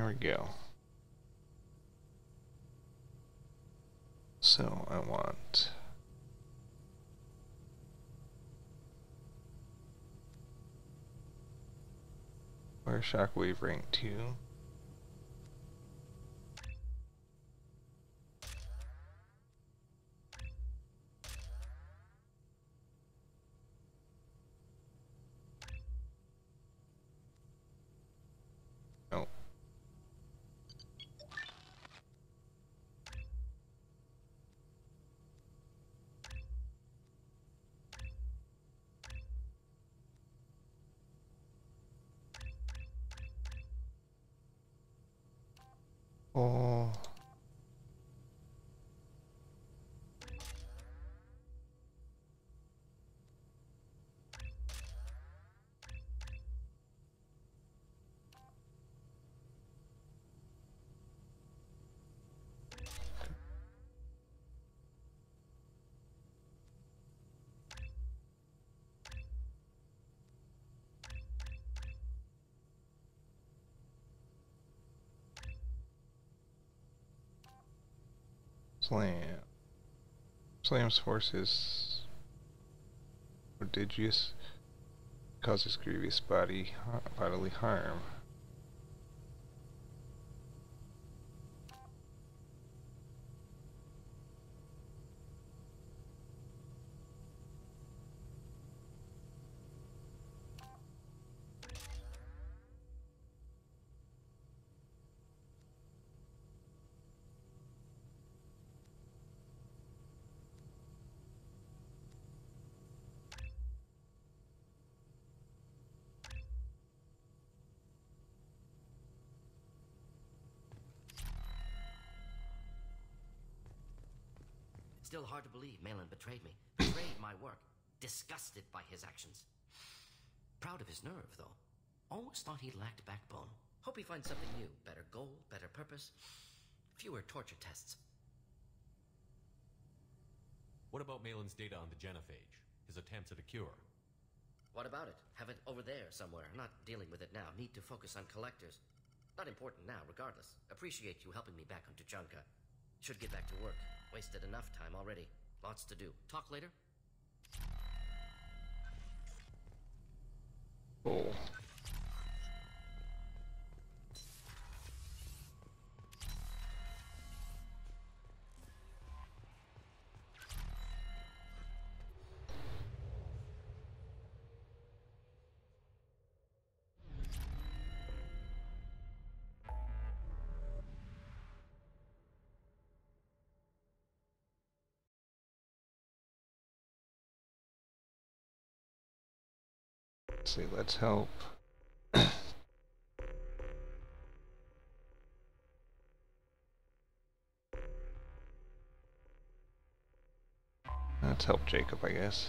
Here we go. So I want Fire Shockwave rank 2. 哦。Slam. Slam's forces prodigious causes grievous body bodily harm. Hard to believe Maelon betrayed me. Betrayed my work. Disgusted by his actions. Proud of his nerve, though. Always thought he lacked backbone. Hope he finds something new. Better goal, better purpose. Fewer torture tests. What about Maelon's data on the genophage? His attempts at a cure? What about it? Have it over there somewhere. Not dealing with it now. Need to focus on collectors. Not important now, regardless. Appreciate you helping me back on Tuchanka. Should get back to work. Wasted enough time already. Lots to do. Talk later? Oh. Let's see, let's help. let's help Jacob, I guess.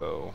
Oh.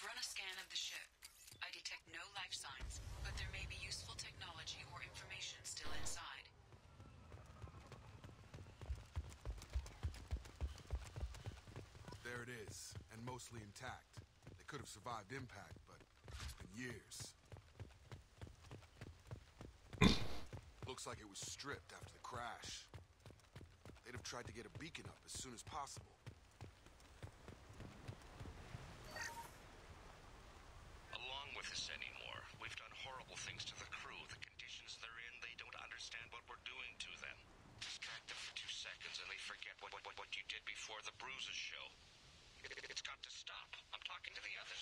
I have run a scan of the ship. I detect no life signs, but there may be useful technology or information still inside. There it is, and mostly intact. They could have survived impact, but it's been years. Looks like it was stripped after the crash. They'd have tried to get a beacon up as soon as possible. along with us anymore. We've done horrible things to the crew. The conditions they're in, they don't understand what we're doing to them. Distract them for two seconds and they forget what, what, what, what you did the bruises show. It, it, it's got to stop. I'm talking to the others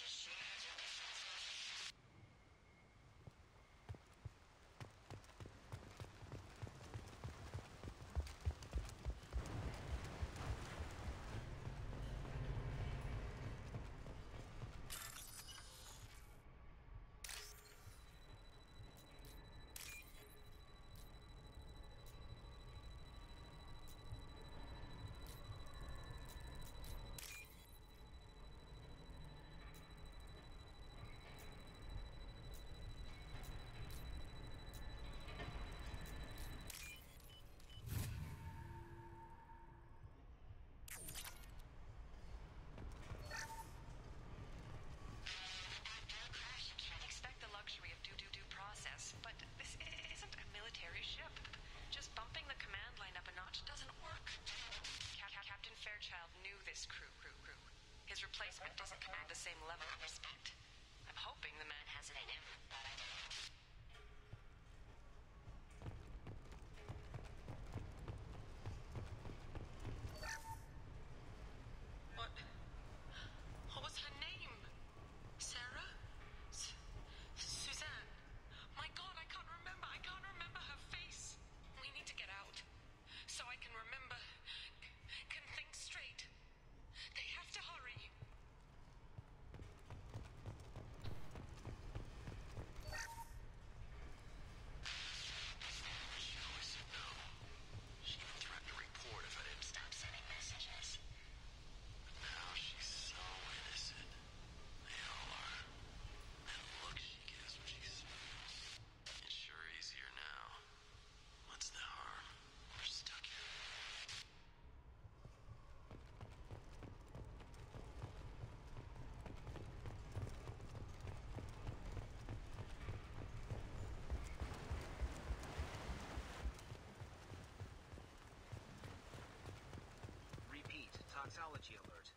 Repeat, alert.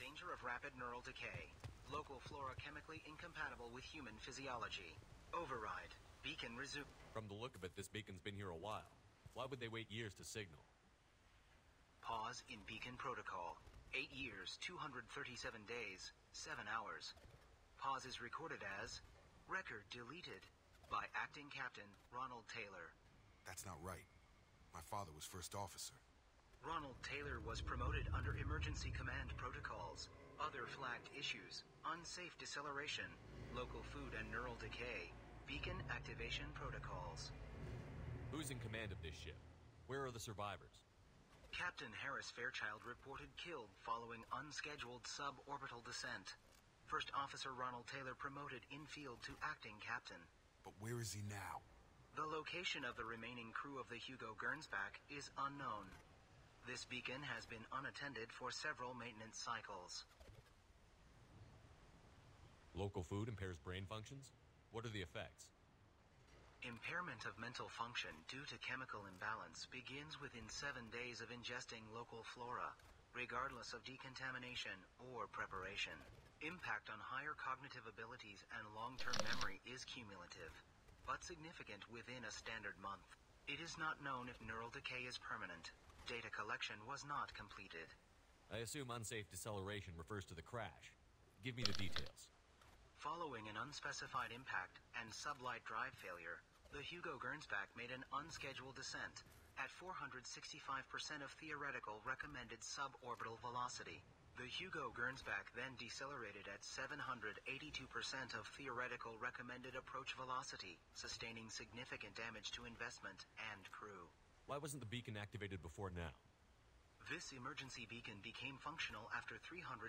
Danger of rapid neural decay. Local flora chemically incompatible with human physiology. Override. Beacon resume. From the look of it, this beacon's been here a while. Why would they wait years to signal? Pause in beacon protocol. 8 years, 237 days, 7 hours. Pause is recorded as record deleted by acting captain Ronald Taylor. That's not right. My father was first officer. Ronald Taylor was promoted under emergency command protocols. Other flagged issues unsafe deceleration, local food and neural decay, beacon activation protocols. Who's in command of this ship? Where are the survivors? Captain Harris Fairchild reported killed following unscheduled suborbital descent. First Officer Ronald Taylor promoted in field to acting captain. But where is he now? The location of the remaining crew of the Hugo Gernsback is unknown. This beacon has been unattended for several maintenance cycles. Local food impairs brain functions? What are the effects? Impairment of mental function due to chemical imbalance begins within seven days of ingesting local flora, regardless of decontamination or preparation. Impact on higher cognitive abilities and long-term memory is cumulative, but significant within a standard month. It is not known if neural decay is permanent. Data collection was not completed. I assume unsafe deceleration refers to the crash. Give me the details. Following an unspecified impact and sublight drive failure, the Hugo Gernsback made an unscheduled descent at 465% of theoretical recommended suborbital velocity. The Hugo Gernsback then decelerated at 782% of theoretical recommended approach velocity, sustaining significant damage to investment and crew. Why wasn't the beacon activated before now? This emergency beacon became functional after 358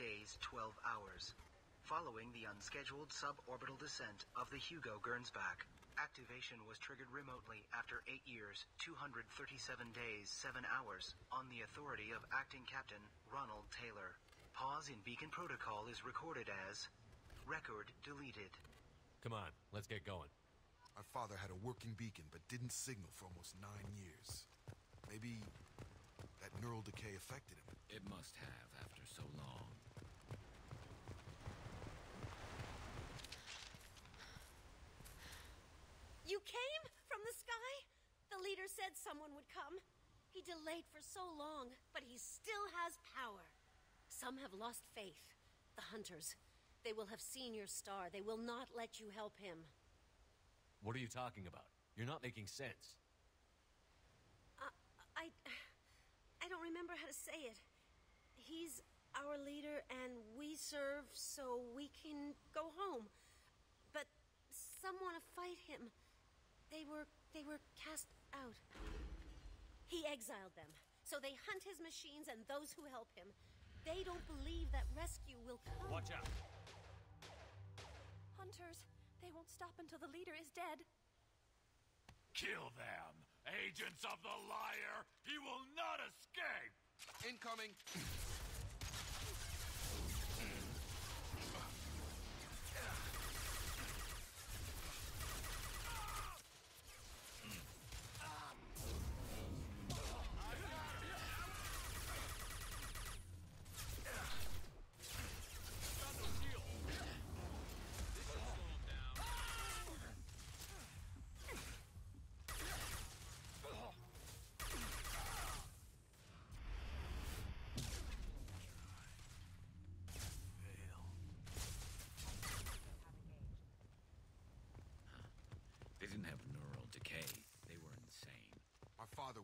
days, 12 hours. Following the unscheduled suborbital descent of the Hugo Gernsback, activation was triggered remotely after 8 years, 237 days, 7 hours, on the authority of Acting Captain Ronald Taylor. Pause in beacon protocol is recorded as record deleted. Come on, let's get going. My father had a working beacon but didn't signal for almost nine years. Maybe that neural decay affected him. It must have after so long. You came from the sky? The leader said someone would come. He delayed for so long, but he still has power. Some have lost faith. The hunters. They will have seen your star. They will not let you help him. What are you talking about? You're not making sense. Uh, I. I don't remember how to say it. He's our leader, and we serve so we can go home. But some want to fight him. They were. they were cast out. He exiled them. So they hunt his machines and those who help him. They don't believe that rescue will come. Watch out! Hunters, they won't stop until the leader is dead. Kill them! Agents of the liar! He will not escape! Incoming!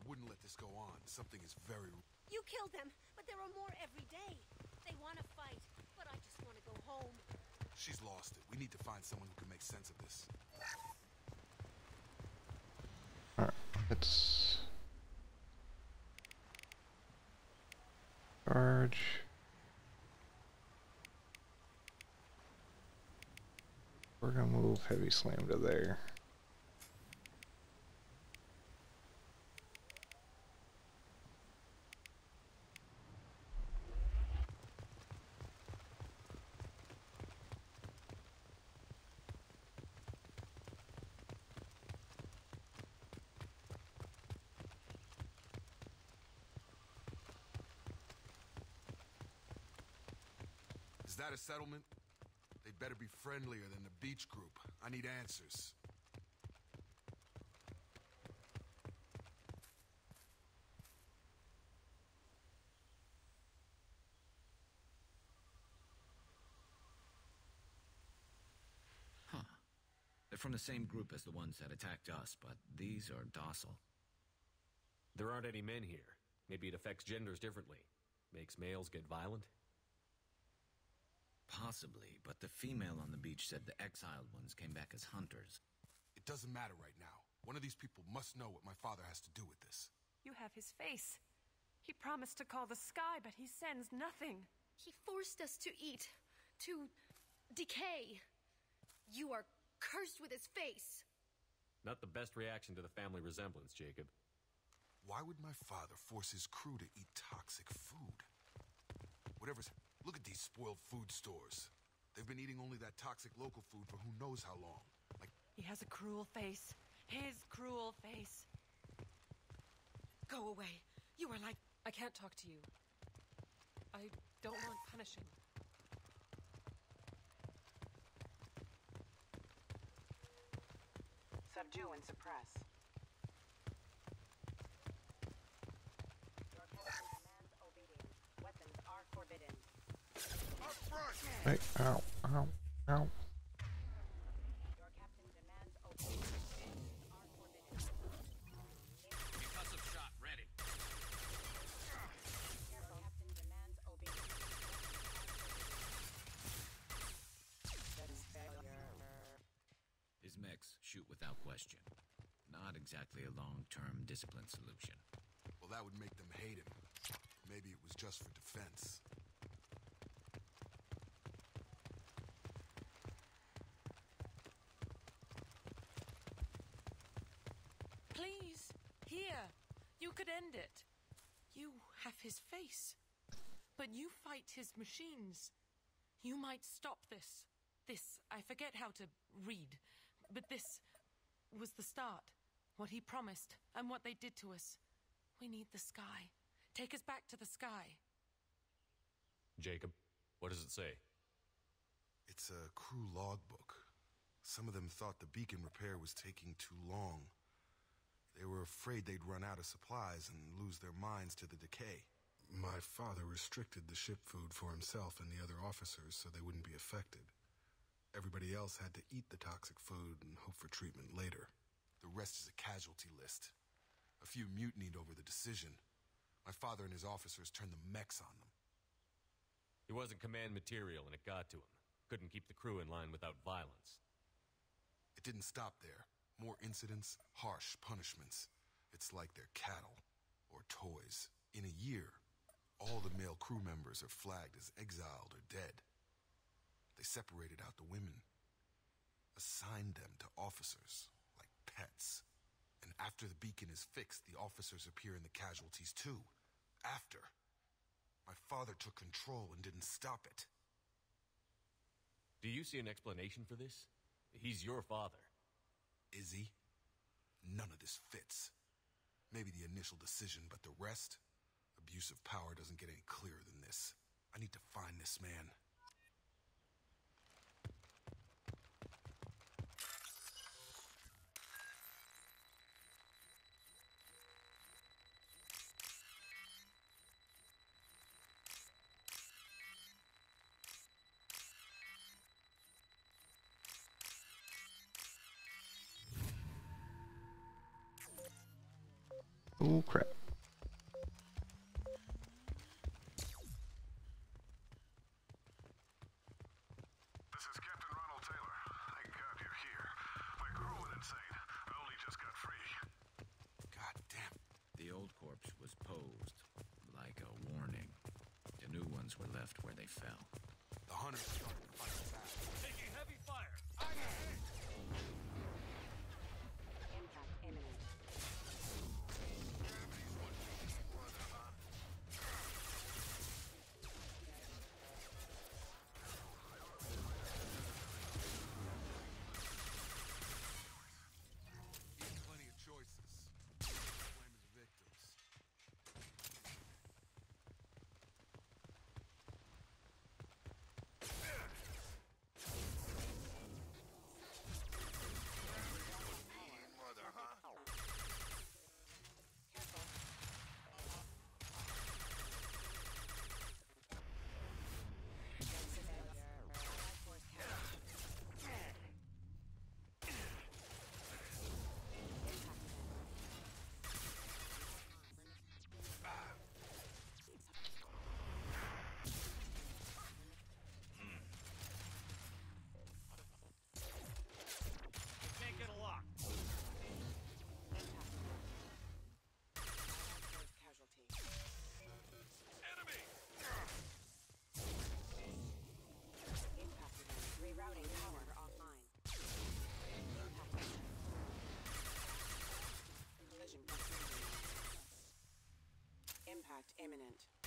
Wouldn't let this go on. Something is very. You killed them, but there are more every day. They want to fight, but I just want to go home. She's lost it. We need to find someone who can make sense of this. Alright, let's charge. We're gonna move heavy slam to there. Is that a settlement? They'd better be friendlier than the beach group. I need answers. Huh. They're from the same group as the ones that attacked us, but these are docile. There aren't any men here. Maybe it affects genders differently. Makes males get violent? Possibly, but the female on the beach said the exiled ones came back as hunters. It doesn't matter right now. One of these people must know what my father has to do with this. You have his face. He promised to call the sky, but he sends nothing. He forced us to eat, to decay. You are cursed with his face. Not the best reaction to the family resemblance, Jacob. Why would my father force his crew to eat toxic food? Whatever's. Look at these spoiled food stores. They've been eating only that toxic local food for who knows how long. Like, He has a cruel face. His cruel face. Go away. You are like. I can't talk to you. I don't want punishing. Subdue and suppress. Your captain demands obedience. Weapons are forbidden. up front! Hey, ow, ow, ow. Your captain demands obedience. Weapons are forbidden. Concussive shot ready. Your captain demands obedience. His mechs shoot without question. Not exactly a long-term discipline solution. Well, that would make them hate him. Maybe it was just for defense. Please, here. You could end it. You have his face. But you fight his machines. You might stop this. This, I forget how to read, but this was the start. What he promised, and what they did to us. We need the sky. Take us back to the sky. Jacob, what does it say? It's a crew logbook. Some of them thought the beacon repair was taking too long. They were afraid they'd run out of supplies and lose their minds to the decay. My father restricted the ship food for himself and the other officers so they wouldn't be affected. Everybody else had to eat the toxic food and hope for treatment later. The rest is a casualty list. A few mutinied over the decision. My father and his officers turned the mechs on them. He wasn't command material and it got to him. Couldn't keep the crew in line without violence. It didn't stop there. More incidents, harsh punishments. It's like they're cattle or toys. In a year, all the male crew members are flagged as exiled or dead. They separated out the women, assigned them to officers like pets. And after the beacon is fixed, the officers appear in the casualties too. After. My father took control and didn't stop it. Do you see an explanation for this? He's your father. Is he? None of this fits. Maybe the initial decision, but the rest? Abuse of power doesn't get any clearer than this. I need to find this man. Thank you. Imminent.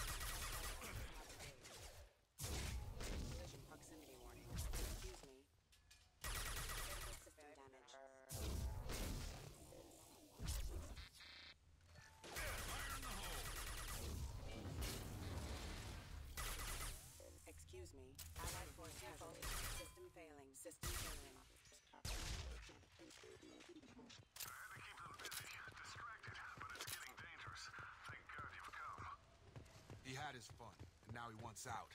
His fun, and now he wants out.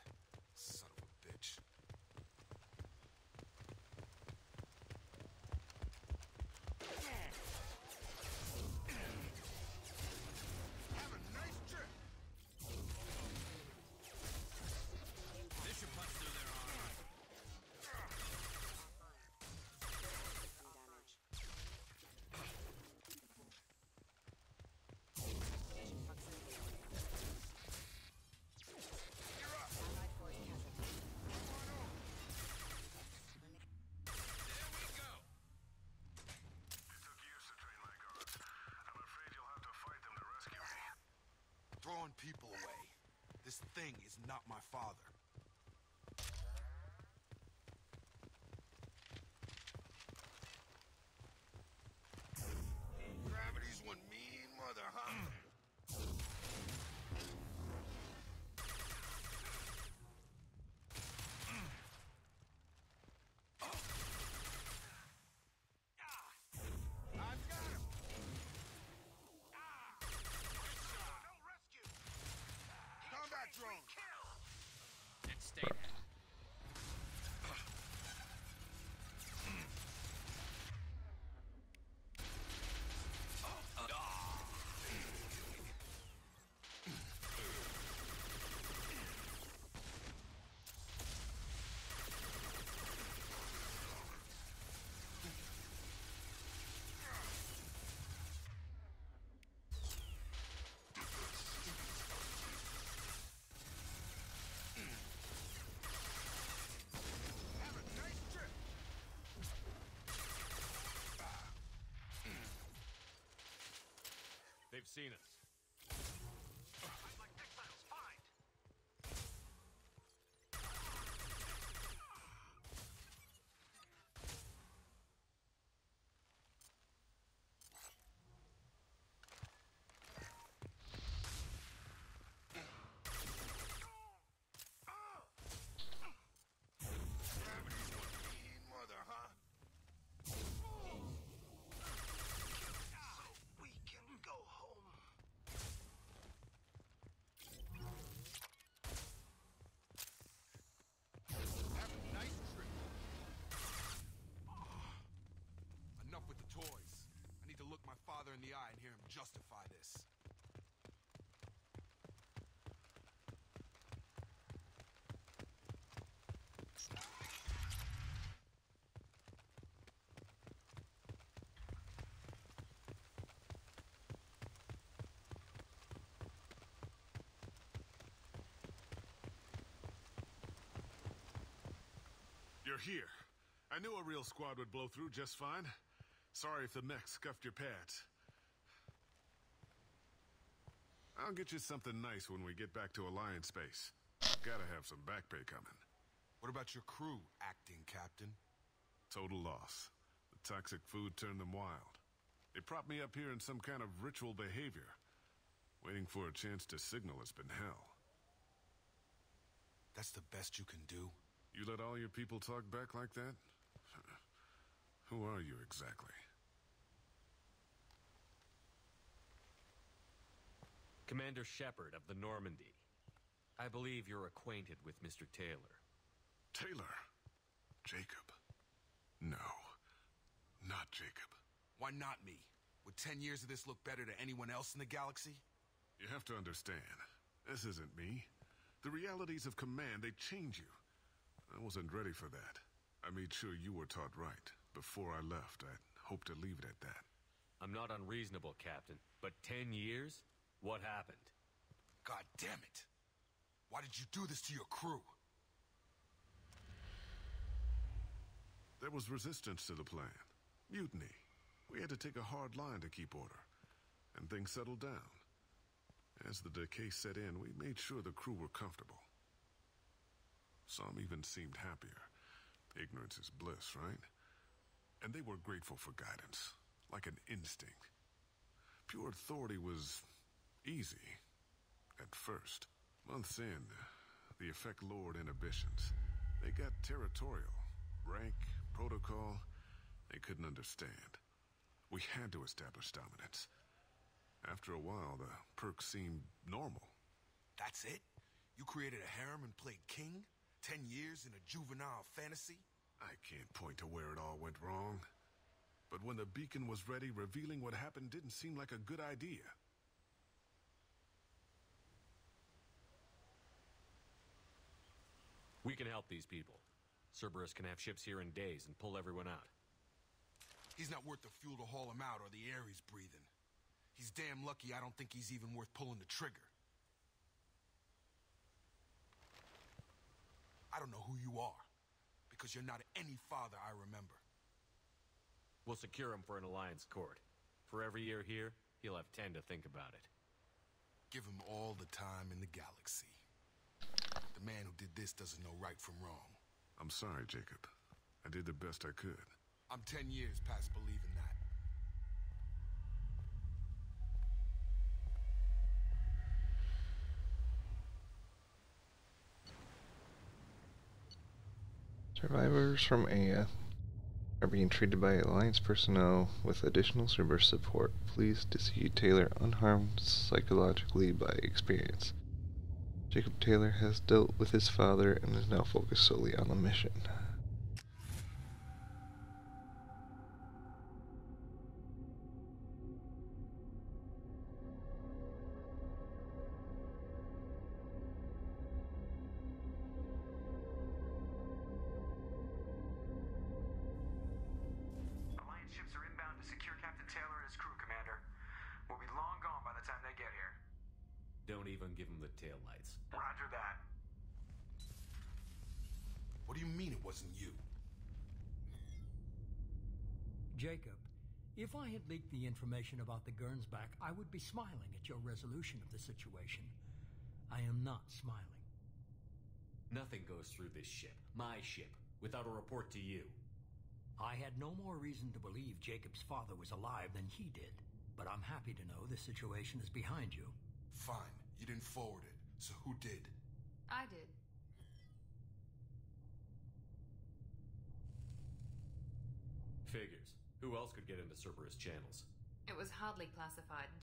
Son of a bitch. Throwing people away. This thing is not my father. And seen us. Like textiles, find! Gravity's one mean mother, huh? So we can go home. Have a nice trip. Enough with the toys. I need to look my father in the eye and hear him justify this. You're here. I knew a real squad would blow through just fine. Sorry if the mech scuffed your pads. I'll get you something nice when we get back to Alliance space. Gotta have some back pay coming. What about your crew, acting captain? Total loss. The toxic food turned them wild. They propped me up here in some kind of ritual behavior. Waiting for a chance to signal has been hell. That's the best you can do? You let all your people talk back like that? Who are you exactly? Commander Shepard of the Normandy. I believe you're acquainted with Mr. Taylor. Taylor? Jacob? No. Not Jacob. Why not me? Would ten years of this look better to anyone else in the galaxy? You have to understand, this isn't me. The realities of command, they change you. I wasn't ready for that. I made sure you were taught right. Before I left, I hoped to leave it at that. I'm not unreasonable, Captain, but ten years? What happened? God damn it! Why did you do this to your crew? There was resistance to the plan. Mutiny. We had to take a hard line to keep order. And things settled down. As the decay set in, we made sure the crew were comfortable. Some even seemed happier. Ignorance is bliss, right? And they were grateful for guidance, like an instinct. Pure authority was easy, at first. Months in, the effect lowered inhibitions. They got territorial. Rank, protocol, they couldn't understand. We had to establish dominance. After a while, the perks seemed normal. That's it? You created a harem and played king? Ten years in a juvenile fantasy? I can't point to where it all went wrong. But when the beacon was ready, revealing what happened didn't seem like a good idea. We can help these people. Cerberus can have ships here in days and pull everyone out. He's not worth the fuel to haul him out or the air he's breathing. He's damn lucky I don't think he's even worth pulling the trigger. I don't know who you are, because you're not any father I remember. We'll secure him for an alliance court. For every year here, he'll have ten to think about it. Give him all the time in the galaxy. The man who did this doesn't know right from wrong. I'm sorry, Jacob. I did the best I could. I'm ten years past believing that. Survivors from Aeia uh, are being treated by Alliance personnel with additional Cerberus support. Pleased to see Taylor unharmed psychologically by experience. Jacob Taylor has dealt with his father and is now focused solely on the mission. Don't give him the taillights. Roger that. What do you mean it wasn't you? Jacob, if I had leaked the information about the Gernsback, I would be smiling at your resolution of the situation. I am not smiling. Nothing goes through this ship, my ship, without a report to you. I had no more reason to believe Jacob's father was alive than he did, but I'm happy to know the situation is behind you. Fine, you didn't forward it, so who did? I did. Figures. Who else could get into Cerberus channels? It was hardly classified.